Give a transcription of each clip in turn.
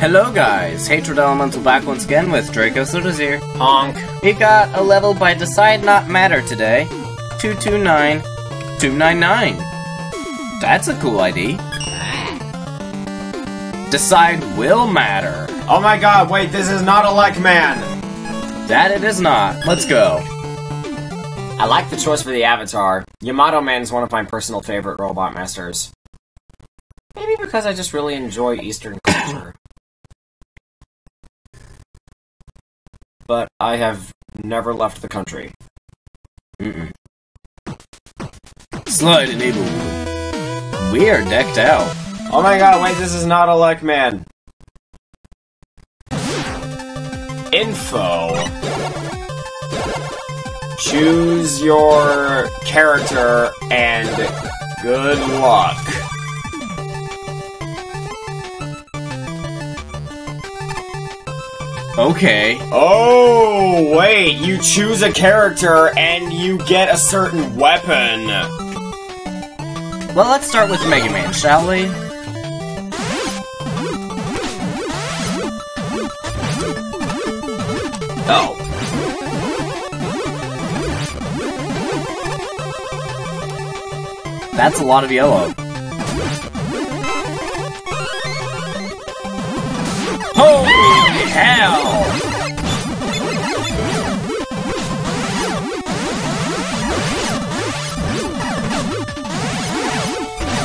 Hello guys, Hatred Elemental back once again with Draco Soda's here. Honk. We got a level by Decide Not Matter today. 229 299. That's a cool ID. Decide Will Matter. Oh my god, wait, this is not Elec Man! That it is not. Let's go. I like the choice for the avatar. Yamato Man is one of my personal favorite robot masters. Maybe because I just really enjoy Eastern culture. But I have never left the country. Mm-mm. Slide enabled. We are decked out. Oh my god, wait, this is not Elec Man. Info. Choose your character and good luck. Okay. Oh, wait, you choose a character and you get a certain weapon. Well, let's start with Mega Man, shall we? Oh. That's a lot of yellow. Holy hell!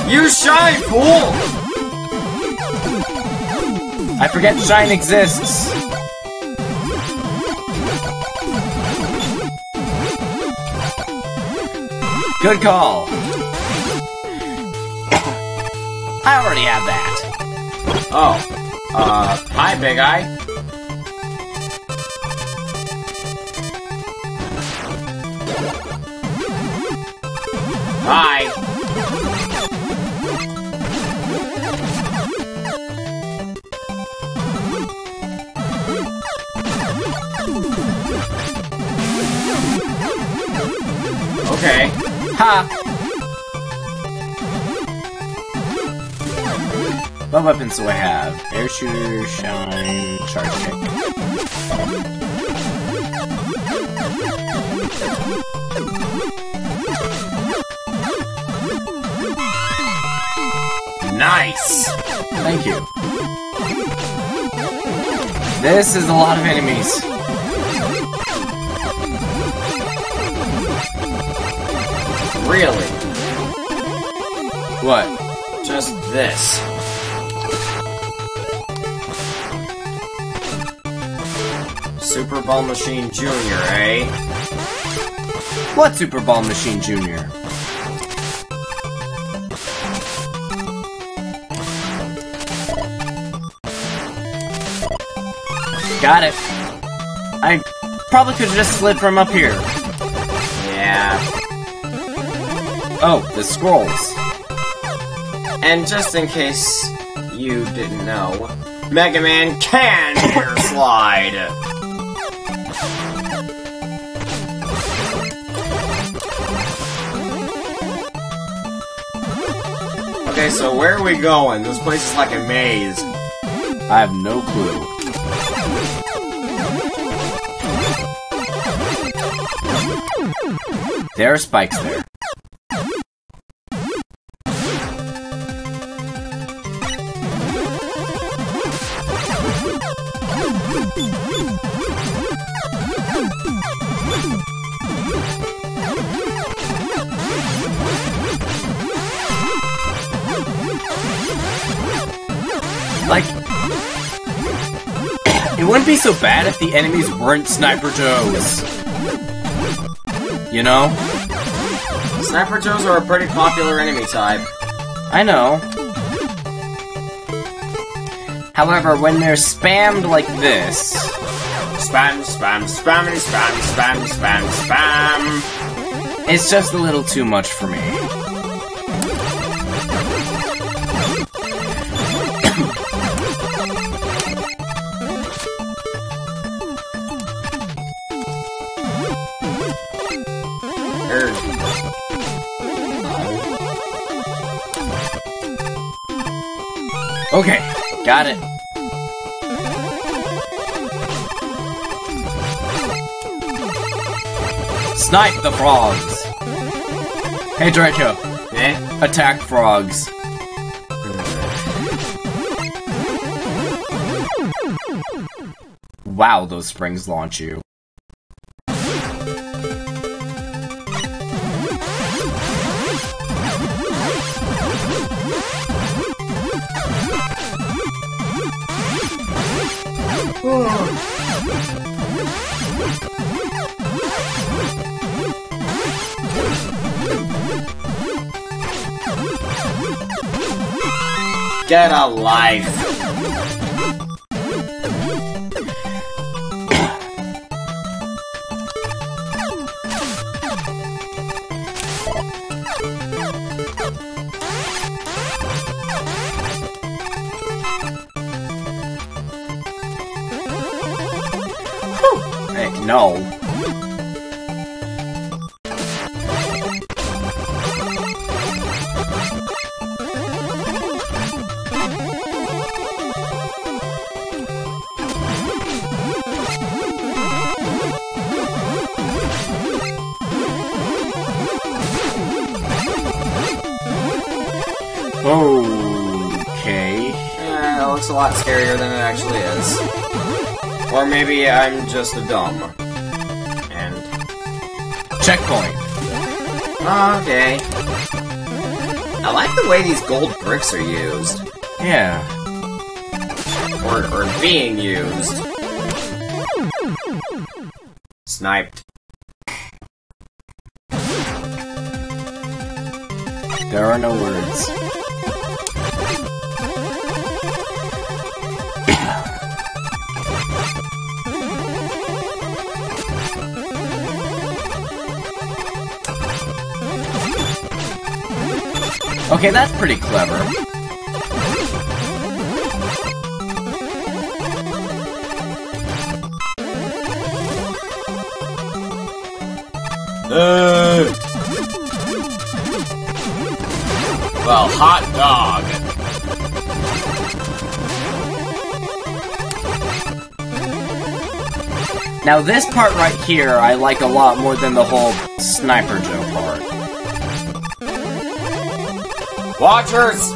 You shine, fool! I forget Shine exists. Good call. I already have that. Oh. Uh, hi, Big Eye. Hi. Okay. Ha! What weapons do I have? Air shooter, shine, charge kick. Nice! Thank you. This is a lot of enemies. Really? What? Just this. Super Ball Machine Jr., eh? What Super Ball Machine Jr.? Got it. I probably could have just slid from up here. Yeah. Oh, the scrolls. And just in case you didn't know, Mega Man can air slide! Okay, so where are we going? This place is like a maze. I have no clue. There are spikes there. Like, it wouldn't be so bad if the enemies weren't Sniper Joes. You know? Sniper Joes are a pretty popular enemy type. I know. However, when they're spammed like this, Spam, spam, spam, spam, spam, spam, spam. it's just a little too much for me. Got it. Snipe the frogs! Hey, Draco. Eh? Attack frogs. Wow, those springs launch you. Get a life. No. Scarier than it actually is. Or maybe I'm just a dumb. And Checkpoint. okay. I like the way these gold bricks are used. Yeah. Or or being used. Sniped. There are no words. Okay, that's pretty clever. Uh. Well, hot dog. Now this part right here I like a lot more than the whole Sniper Joe Watchers!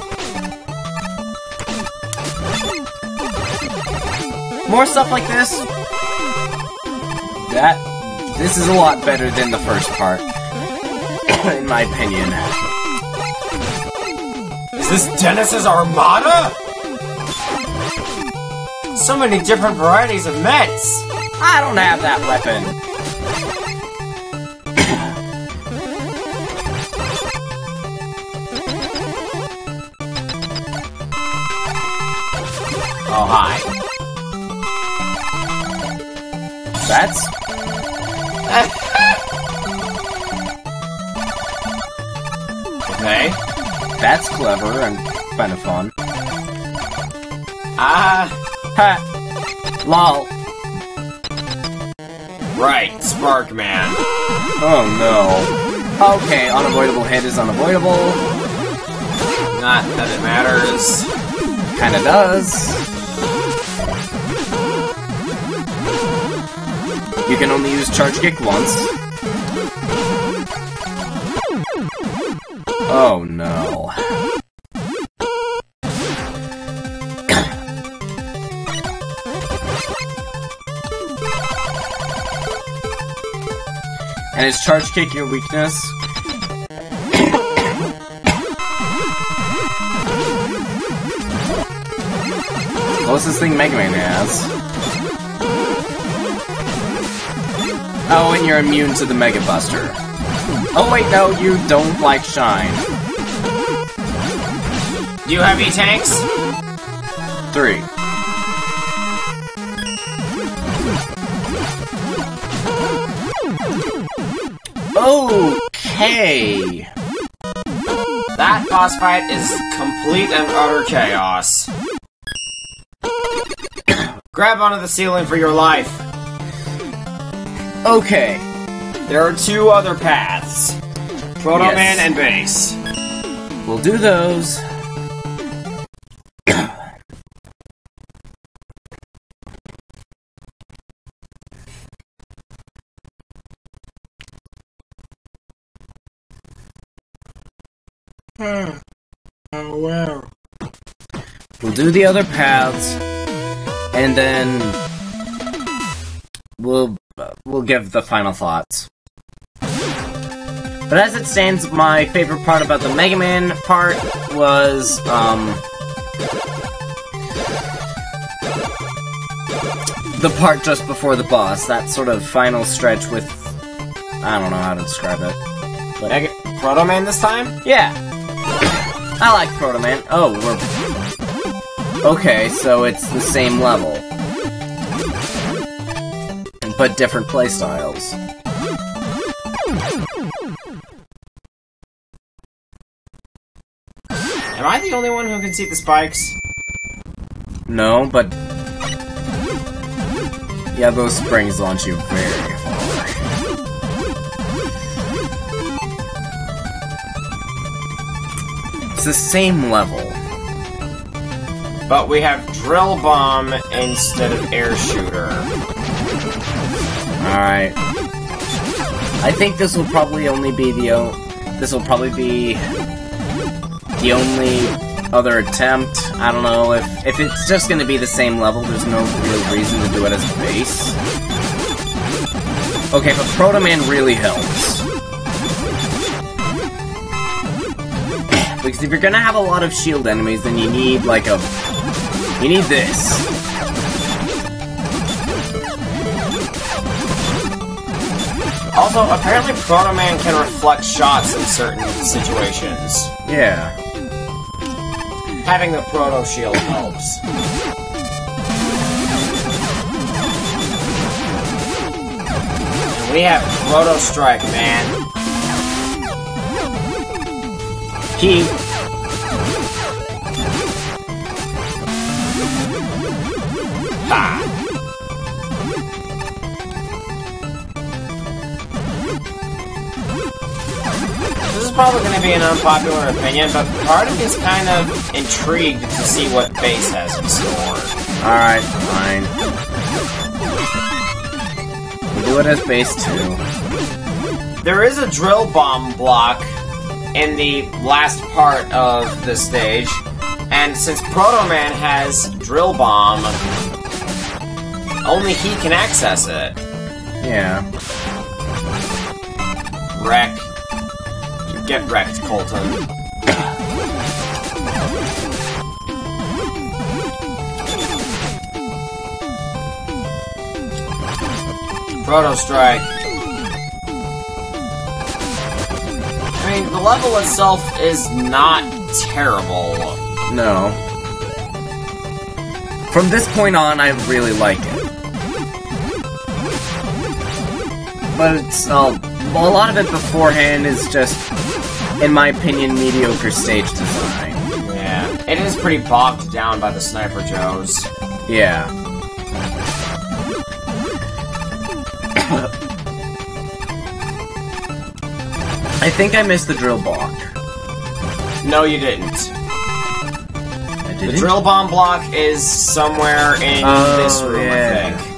More stuff like this. That this is a lot better than the first part, in my opinion. Is this Dennis's Armada? So many different varieties of mechs! I don't have that weapon. Oh, hi. That's Okay. that's clever and kind of fun. Ah, Ha! Lol. right, Sparkman. Oh no. Okay, unavoidable hit is unavoidable. Not that it matters. Kinda does. You can only use charge kick once. Oh no. and is charge kick your weakness? Closest thing Mega Man has. Oh, and you're immune to the Mega Buster. Oh wait, no, you don't like Shine. Do you have any tanks? Three. Okay. That boss fight is complete and utter chaos. Grab onto the ceiling for your life. Okay. There are two other paths. Proto yes. Man and Bass. We'll do those. Hmm. oh, wow. We'll do the other paths, and then we'll we'll give the final thoughts. But as it stands, my favorite part about the Mega Man part was um the part just before the boss. That sort of final stretch with I don't know how to describe it. But Mega Proto Man this time? yeah. I like Proto Man. Oh, we're. Okay, so it's the same level. But different playstyles. Am I the only one who can see the spikes? No, but. Yeah, those springs launch you very far. It's the same level. But we have Drill Bomb instead of Air Shooter. Alright. I think this will probably only be the o this will probably be the only other attempt. I don't know if if it's just gonna be the same level, there's no real reason to do it as a Bass. Okay, but Proto Man really helps. because if you're gonna have a lot of shield enemies, then you need like a you need this. Also, apparently Proto Man can reflect shots in certain situations. Yeah. Having the Proto Shield helps. We have Proto Strike, man. He Ha! Probably going to be an unpopular opinion, but part of me is kind of intrigued to see what Bass has in store. Alright, fine. We'll do it as Bass 2. There is a drill bomb block in the last part of the stage, and since Proto Man has drill bomb, only he can access it. Yeah. Wreck. Get wrecked, Colton. Proto Strike. I mean, the level itself is not terrible. No. From this point on, I really like it. But it's, uh, a lot of it beforehand is just, in my opinion, mediocre stage design. Yeah, it is pretty bogged down by the Sniper Joes. Yeah. I think I missed the drill block. No, you didn't. I The didn't? drill bomb block is somewhere in Oh, this room, yeah. I think.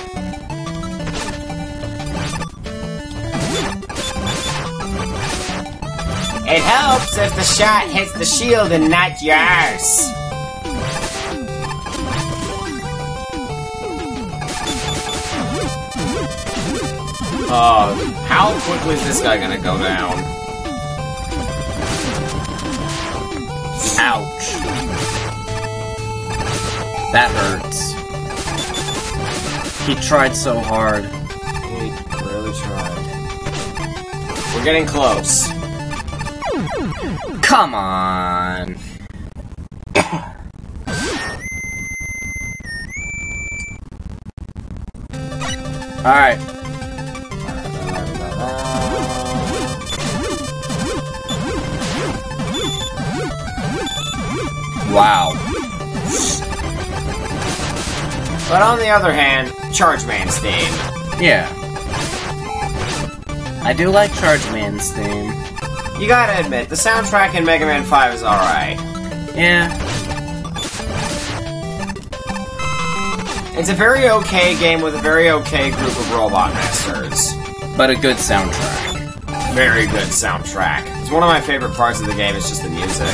It helps if the shot hits the shield and not yours. Uh, how quickly is this guy gonna go down? Ouch. That hurts. He tried so hard. He really tried. We're getting close. Come on. Alright. Wow. But on the other hand, Charge Man's theme. Yeah. I do like Charge Man's theme. You gotta admit, the soundtrack in Mega Man 5 is alright. Yeah. It's a very okay game with a very okay group of robot masters. But a good soundtrack. Very good soundtrack. It's one of my favorite parts of the game, it's just the music.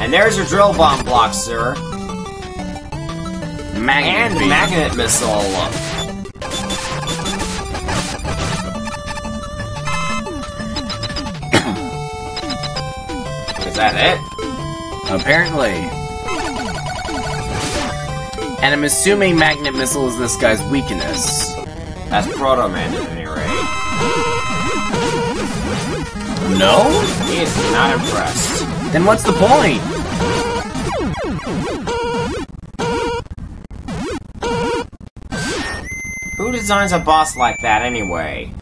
And there's your drill bomb block, sir. Magnet And beam. magnet missile. Is that it? Apparently. And I'm assuming magnet missile is this guy's weakness. That's Proto Man at any rate. No? He is not impressed. Then what's the point? Who designs a boss like that anyway?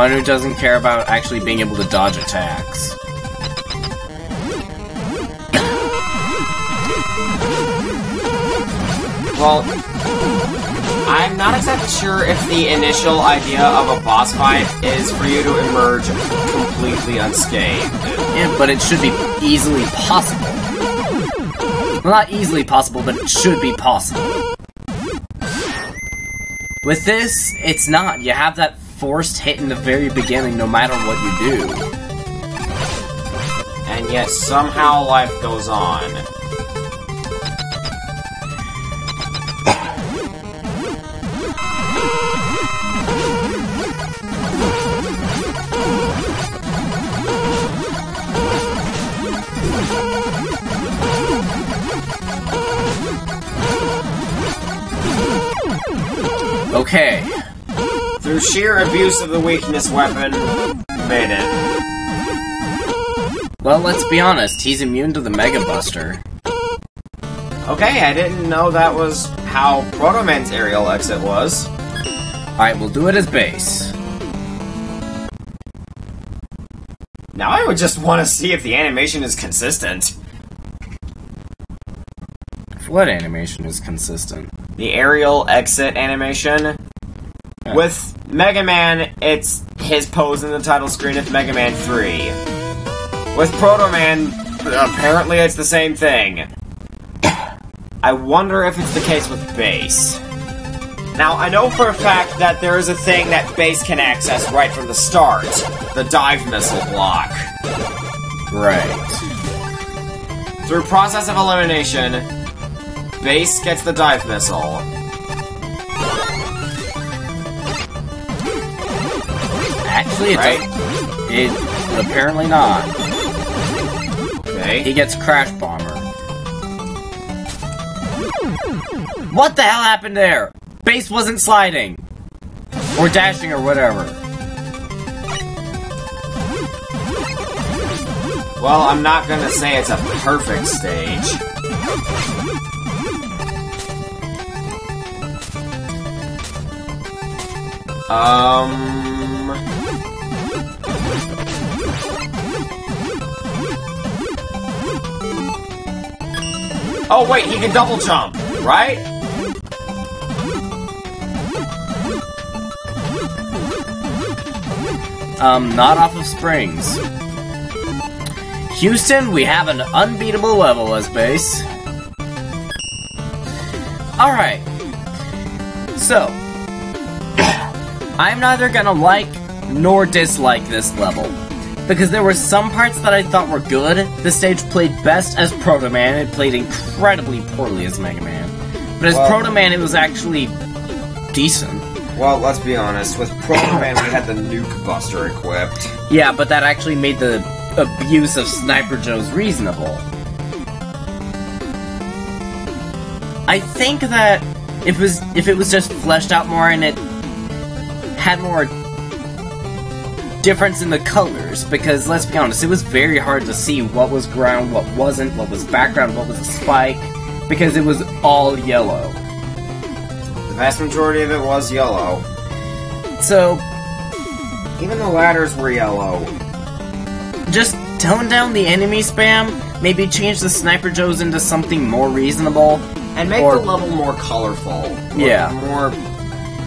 One who doesn't care about actually being able to dodge attacks. Well, I'm not exactly sure if the initial idea of a boss fight is for you to emerge completely unscathed. Yeah, but it should be easily possible. Well, not easily possible, but it should be possible. With this, it's not. You have that forced hit in the very beginning no matter what you do. And yet somehow life goes on. Okay, Through sheer abuse of the weakness weapon, made it. well, let's be honest, he's immune to the Mega Buster. Okay, I didn't know that was how Proto Man's aerial exit was. Alright, we'll do it as Bass. Now I would just want to see if the animation is consistent. What animation is consistent? The aerial exit animation. With Mega Man, it's his pose in the title screen of Mega Man 3. With Proto Man, apparently it's the same thing. I wonder if it's the case with Bass. Now, I know for a fact that there is a thing that Bass can access right from the start the dive missile block. Right. Through process of elimination, Bass gets the dive missile. Actually, Right? it apparently not. Okay. He gets Crash Bomber. What the hell happened there? Bass wasn't sliding. Or dashing or whatever. Well, I'm not gonna say it's a perfect stage. Um. Oh, wait, he can double jump, right? Um, not off of springs. Houston, we have an unbeatable level as Bass. Alright. So, I'm neither gonna like nor dislike this level. Because there were some parts that I thought were good. The stage played best as Proto Man, it played incredibly poorly as Mega Man. But as Well- Proto Man, it was actually decent. Well, let's be honest. With Proto Man, we had the Nuke Buster equipped. Yeah, but that actually made the abuse of Sniper Joe's reasonable. I think that if it was if it was just fleshed out more and it had more difference in the colors, because let's be honest, it was very hard to see what was ground, what wasn't, what was background, what was a spike, because it was all yellow. The vast majority of it was yellow. So Even the ladders were yellow. just tone down the enemy spam, maybe change the Sniper Joes into something more reasonable. And make Or- the level more colorful. Yeah. More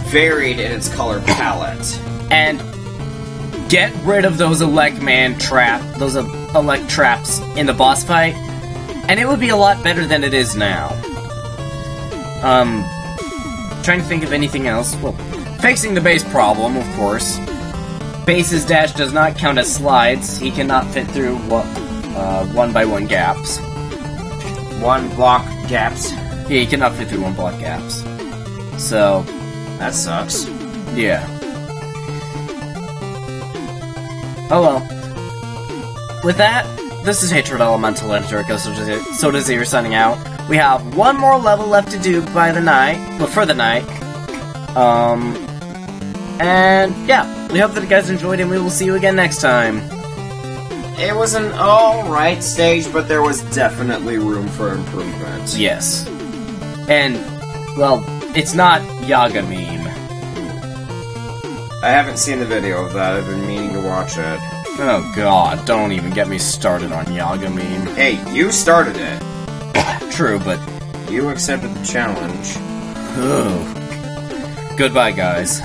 varied in its color palette. and get rid of those Elec Man trap those uh, elect traps in the boss fight and it would be a lot better than it is now um trying to think of anything else. Well, fixing the Bass problem, of course. Bass's dash does not count as slides. He cannot fit through uh, one by one gaps. One block gaps. Yeah, he cannot fit through one block gaps. So, That sucks. yeah. Oh well. With that, this is Hatred Elemental and Jericho Soda Zero signing out. We have one more level left to do by the night, well, for the night. Um, and yeah, we hope that you guys enjoyed, and we will see you again next time. It was an alright stage, but there was definitely room for improvement. Yes. And, well, it's not Yaga meme. I haven't seen the video of that. I've been meaning to watch it. Oh god, don't even get me started on Yaga meme. Hey, you started it. True, but. You accepted the challenge. Ugh. Goodbye, guys.